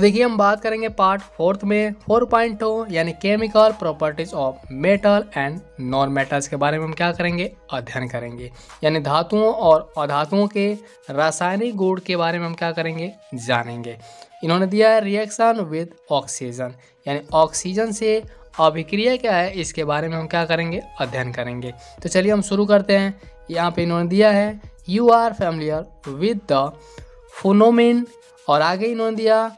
तो देखिए, हम बात करेंगे पार्ट फोर्थ में, फोर पॉइंट टू, यानी chemical properties of metal and non metals के बारे में हम क्या करेंगे? अध्ययन करेंगे। यानी धातुओं और अधातुओं के रासायनिक गुण के बारे में हम क्या करेंगे? जानेंगे। इन्होंने दिया है रिएक्शन विद ऑक्सीजन यानी ऑक्सीजन से अभिक्रिया क्या है, इसके बारे में हम क्या करेंगे? अध्ययन करेंगे। तो चलिए, हम शुरू करते हैं। यहाँ पे इन्होंने दिया है you are familiar with the phenomenon और आगे इन्होंने दिया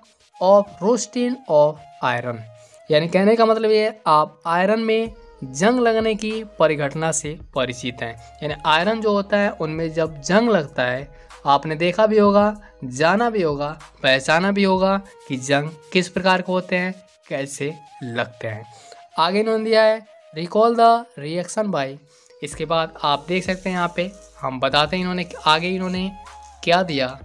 ऑफ़ रोस्टिन ऑफ़ आयरन यानी कहने का मतलब ये आप आयरन में जंग लगने की परिघटना से परिचित हैं। यानी आयरन जो होता है, उनमें जब जंग लगता है, आपने देखा भी होगा, जाना भी होगा, पहचाना भी होगा कि जंग किस प्रकार के होते हैं, कैसे लगते हैं। आगे इन्होंने दिया है रिकॉल द रिएक्शन बाई इसके बाद आप देख सकते हैं यहाँ पे, हम बताते हैं इन्होंने आगे इन्होंने क्या दिया।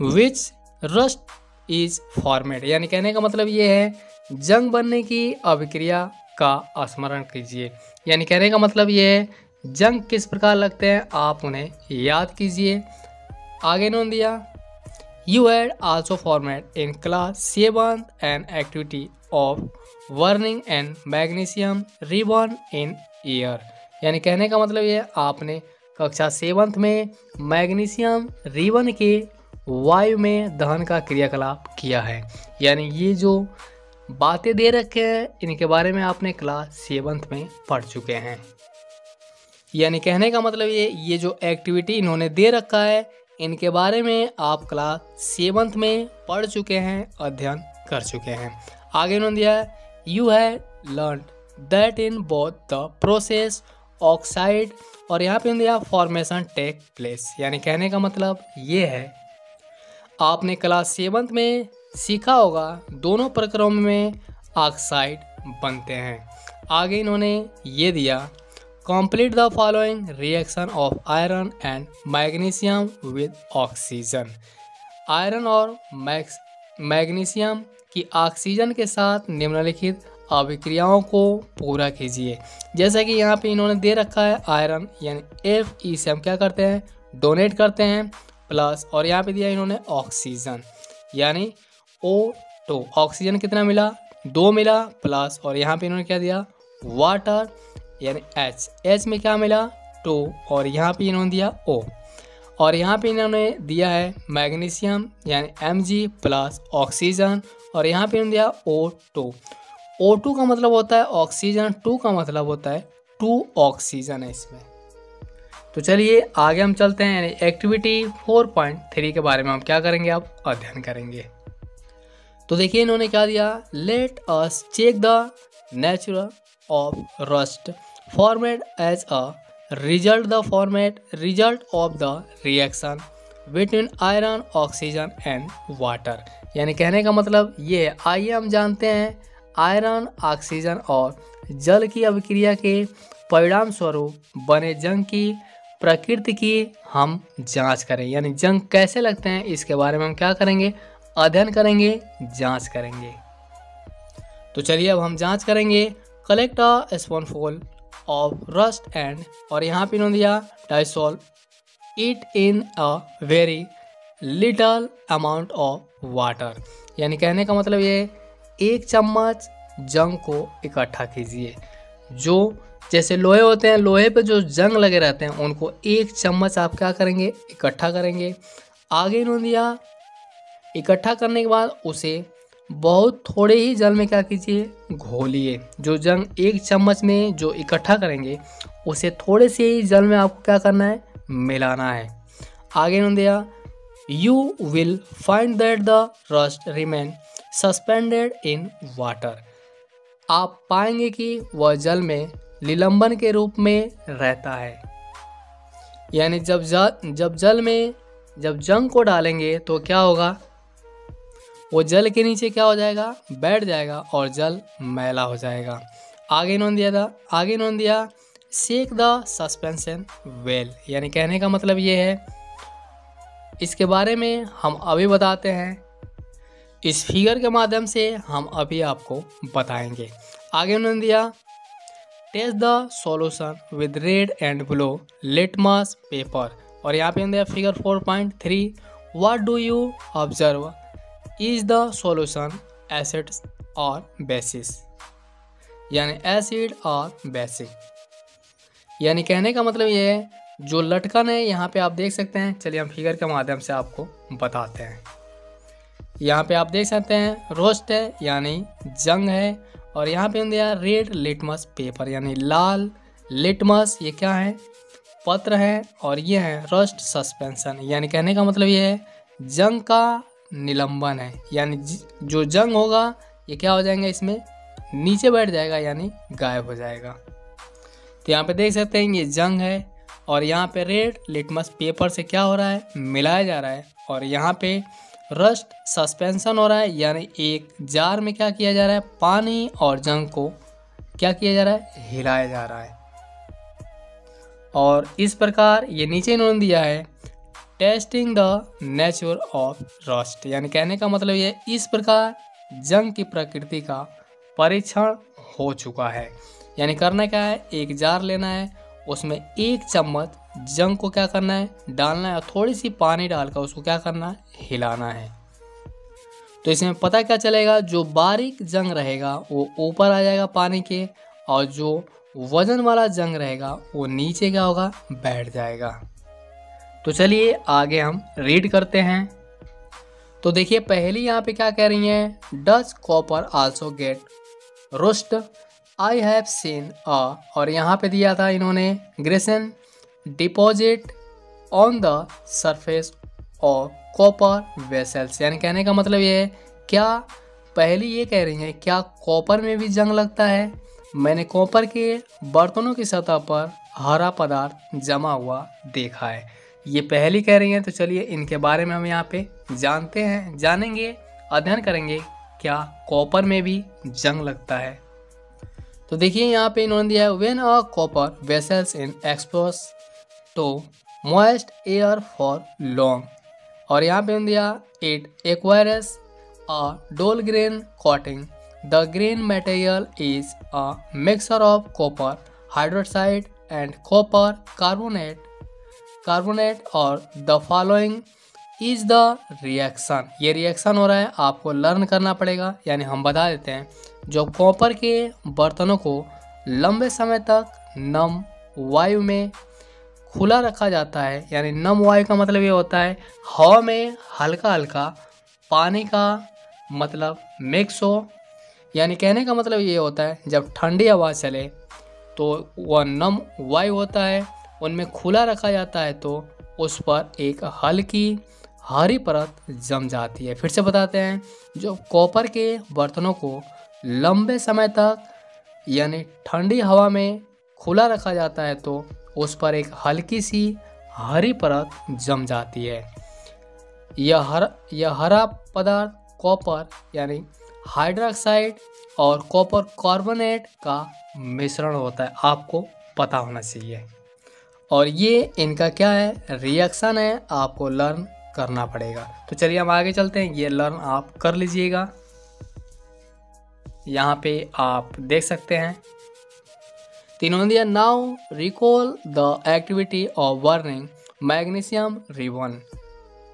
विच रस्ट इज़ फॉर्मेट यानी कहने का मतलब ये है, जंग बनने की अभिक्रिया का स्मरण कीजिए। यानी कहने का मतलब ये है, जंग किस प्रकार लगते हैं, आप उन्हें याद कीजिए। आगे नोन दिया। You had also format in class seven and activity of burning and magnesium ribbon in air यानी कहने का मतलब ये आपने कक्षा सेवंथ में मैग्नीशियम रिबन के वायु में दहन का क्रियाकलाप किया है। यानी ये जो बातें दे रखे हैं, इनके बारे में आपने क्लास सेवंथ में पढ़ चुके हैं। यानी कहने का मतलब ये ये जो एक्टिविटी इन्होंने दे रखा है, इनके बारे में आप क्लास सेवंथ में पढ़ चुके हैं, अध्ययन कर चुके हैं। आगे इन्होंने दिया you have learn that in both the process oxide और यहाँ पे दिया फॉर्मेशन टेक प्लेस यानी कहने का मतलब ये है आपने क्लास सेवंथ में सीखा होगा। दोनों प्रक्रम में ऑक्साइड बनते हैं। आगे इन्होंने ये दिया complete the following reaction of iron and magnesium with oxygen iron और मैग्नीशियम की ऑक्सीजन के साथ निम्नलिखित अभिक्रियाओं को पूरा कीजिए। जैसा कि यहाँ पे इन्होंने दे रखा है आयरन यानी एफ़ ई से हम क्या करते हैं? डोनेट करते हैं। प्लस और यहाँ पे दिया इन्होंने ऑक्सीजन, यानी ओ टू ऑक्सीजन कितना मिला? दो मिला प्लस और यहाँ पे इन्होंने क्या दिया? वाटर यानी एच एच में क्या मिला? टू और यहाँ पे इन्होंने दिया ओ और यहाँ पे इन्होंने दिया है मैग्नीशियम, यानी एम जी प्लस ऑक्सीजन और यहाँ पे इन्होंने दिया ओ टू ओ टू का मतलब होता है ऑक्सीजन टू का मतलब होता है टू ऑक्सीजन है इसमें। तो चलिए आगे हम चलते हैं एक्टिविटी 4.3 के बारे में हम क्या करेंगे अब? अध्ययन करेंगे। तो देखिए इन्होंने क्या दिया? Let us check the natural of rust format as a result the format result of the reaction between iron oxygen and water यानी कहने का मतलब ये आइए हम जानते हैं आयरन ऑक्सीजन और जल की अभिक्रिया के परिणाम स्वरूप बने जंग की प्रकृति की हम जाँच करें। यानी जंग कैसे लगते हैं, इसके बारे में हम क्या करेंगे? अध्ययन करेंगे, जाँच करेंगे। तो चलिए अब हम जाँच करेंगे। Collect a spoonful of rust and और यहाँ पे इन्होंने दिया dissolve it in a very little amount of water यानी कहने का मतलब ये एक चम्मच जंग को इकट्ठा कीजिए। जो जैसे लोहे होते हैं, लोहे पे जो जंग लगे रहते हैं, उनको एक चम्मच आप क्या करेंगे? इकट्ठा करेंगे। आगे इन्होंने दिया, इकट्ठा करने के बाद उसे बहुत थोड़े ही जल में क्या कीजिए? घोलिए जो जंग एक चम्मच में जो इकट्ठा करेंगे, उसे थोड़े से ही जल में आपको क्या करना है? मिलाना है। आगे इन्होंने दिया you will find that the rust remain suspended in water आप पाएँगे कि वह जल में निलंबन के रूप में रहता है। यानी जब जल जब जल में, जब जंग को डालेंगे तो क्या होगा? वो जल के नीचे क्या हो जाएगा? बैठ जाएगा और जल मैला हो जाएगा। आगे इन्होंने दिया था, आगे इन्होंने दिया सेक द सस्पेंशन वेल यानी कहने का मतलब ये है, इसके बारे में हम अभी बताते हैं। इस फिगर के माध्यम से हम अभी आपको बताएँगे। आगे उन्होंने दिया test the solution with red and blue litmus paper और यहाँ पे दिया figure 4.3 what do you observe? Is the solution acids or bases यानी एसिड और बेसिक यानी कहने का मतलब ये है, जो लटकन है, यहाँ पे आप देख सकते हैं। चलिए हम फिगर के माध्यम से आपको बताते हैं। यहाँ पे आप देख सकते हैं रोस्ट है, यानी जंग है। और यहाँ पे दिया रेड लिटमस पेपर यानी लाल लिटमस ये क्या है? पत्र है और ये है रस्ट सस्पेंशन यानी कहने का मतलब ये है जंग का निलंबन है। यानी जो जंग होगा, ये क्या हो जाएगा इसमें? नीचे बैठ जाएगा, यानी गायब हो जाएगा। तो यहाँ पे देख सकते हैं ये जंग है और यहाँ पे रेड लिटमस पेपर से क्या हो रहा है? मिलाया जा रहा है और यहाँ पे रस्ट सस्पेंशन हो रहा है, यानी एक जार में क्या किया जा रहा है? पानी और जंग को क्या किया जा रहा है? हिलाया जा रहा है। और इस प्रकार ये नीचे इन्होंने दिया है testing the nature of rust यानी कहने का मतलब ये इस प्रकार जंग की प्रकृति का परीक्षण हो चुका है। यानी करना क्या है? एक जार लेना है उसमें एक चम्मच जंग को क्या करना है? डालना है और थोड़ी सी पानी डालकर उसको क्या करना है? हिलाना है। तो इसमें पता क्या चलेगा? जो बारीक जंग रहेगा, वो ऊपर आ जाएगा पानी के और जो वज़न वाला जंग रहेगा, वो नीचे क्या होगा? बैठ जाएगा। तो चलिए आगे हम रीड करते हैं। तो देखिए, पहली यहाँ पे क्या कह रही है? Does copper also get. Rust I have seen a और यहाँ पे दिया था इन्होंने greenish deposit on the surface of copper vessels यानी कहने का मतलब ये है, क्या पहली ये कह रही है, क्या कॉपर में भी जंग लगता है? मैंने कॉपर के बर्तनों की सतह पर हरा पदार्थ जमा हुआ देखा है। ये पहली कह रही हैं तो चलिए इनके बारे में हम यहाँ पे जानते हैं, जानेंगे, अध्ययन करेंगे, क्या कॉपर में भी जंग लगता है। तो देखिए यहाँ पे इन्होंने दिया है when a copper vessels in exposed to moist air for long और यहाँ पे दिया it acquires a dull green coating the green material is a mixture of copper hydroxide and copper carbonate carbonate और the following is the reaction ये reaction हो रहा है, आपको लर्न करना पड़ेगा, यानी हम बता देते हैं, जो कॉपर के बर्तनों को लंबे समय तक नम वायु में खुला रखा जाता है, यानी नम वायु का मतलब ये होता है, हवा में हल्का हल्का पानी का मतलब मिक्स हो, यानी कहने का मतलब ये होता है, जब ठंडी हवा चले तो वह नम वायु होता है, उनमें खुला रखा जाता है तो उस पर एक हल्की हरी परत जम जाती है। फिर से बताते हैं, जो कॉपर के बर्तनों को लंबे समय तक, यानी ठंडी हवा में खुला रखा जाता है तो उस पर एक हल्की सी हरी परत जम जाती है। यह हर, यह हरा पदार्थ कॉपर, यानी हाइड्रोक्साइड और कॉपर कार्बोनेट का मिश्रण होता है, आपको पता होना चाहिए। और ये इनका क्या है? रिएक्शन है, आपको लर्न करना पड़ेगा। तो चलिए हम आगे चलते हैं। ये लर्न आप कर लीजिएगा। यहाँ पे आप देख सकते हैं। तीनों दिया now recall the activity of burning magnesium ribbon.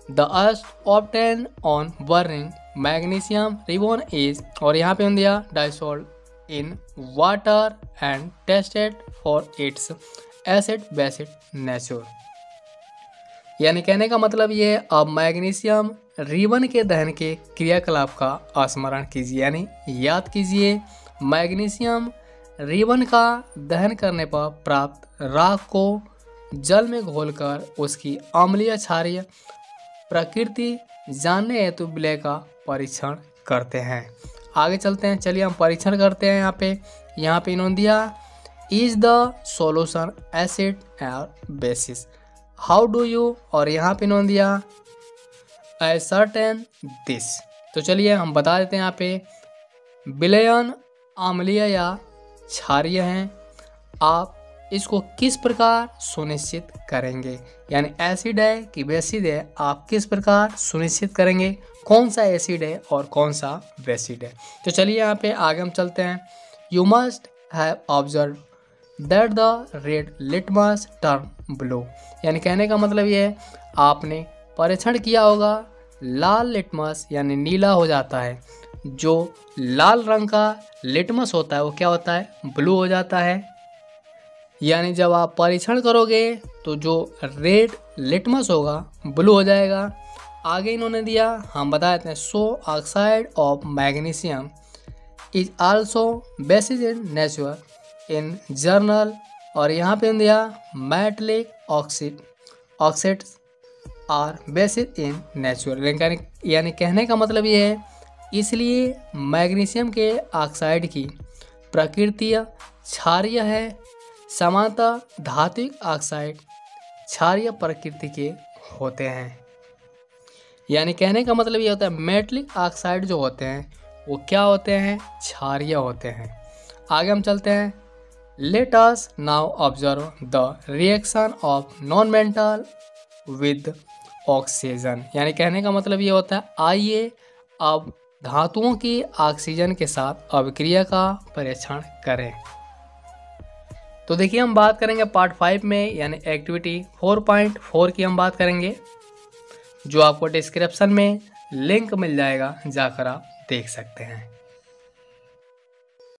The ash obtained on burning magnesium ribbon is, और यहाँ पे दिया dissolved in water and tested for its acid based nature. यानी कहने का मतलब ये है, अब मैग्नीशियम रिबन के दहन के क्रियाकलाप का स्मरण कीजिए। यानी याद कीजिए, मैग्नीशियम रिबन का दहन करने पर प्राप्त राख को जल में घोलकर उसकी अम्लीय क्षारीय प्रकृति जानने हेतु विलय का परीक्षण करते हैं। आगे चलते हैं, चलिए हम परीक्षण करते हैं यहाँ पे। यहाँ पे इन्होंने दिया इज़ द सोल्यूशन एसिड और बेसिस हाउ डू यू और यहाँ पे इन्होंने दिया ए सर्टेन दिस तो चलिए हम बता देते हैं यहाँ पे बिलयन आम्लीय या क्षारीय हैं, आप इसको किस प्रकार सुनिश्चित करेंगे? यानी एसिड है कि बेसिड है, आप किस प्रकार सुनिश्चित करेंगे? कौन सा एसिड है और कौन सा बेसिड है? तो चलिए यहाँ पे आगे हम चलते हैं। You must have observed that the red litmus turn blue यानी कहने का मतलब ये है, आपने परीक्षण किया होगा, लाल लिटमस यानी नीला हो जाता है। जो लाल रंग का लिटमस होता है, वो क्या होता है? ब्लू हो जाता है। यानी जब आप परीक्षण करोगे तो जो रेड लिटमस होगा ब्लू हो जाएगा। आगे इन्होंने दिया, हम बता देते हैं so oxide of magnesium is also basis in natural in general और यहाँ पे दिया metallic oxide oxides are based in natural. यानी कहने का मतलब ये है, इसलिए मैग्नीशियम के ऑक्साइड की प्रकृति क्षारीय है। समानता धात्विक ऑक्साइड क्षारीय प्रकृति के होते हैं। यानी कहने का मतलब ये होता है मेटलिक ऑक्साइड जो होते हैं, वो क्या होते हैं? क्षारीय होते हैं। आगे हम चलते हैं। Us now observe the reaction of non metal with oxygen यानी कहने का मतलब ये होता है, आइए अब धातुओं की ऑक्सीजन के साथ अभिक्रिया का परीक्षण करें। तो देखिए, हम बात करेंगे पार्ट फाइव में, यानी एक्टिविटी फोर पॉइंट फोर की हम बात करेंगे, जो आपको डिस्क्रिप्शन में लिंक मिल जाएगा, जाकर आप देख सकते हैं।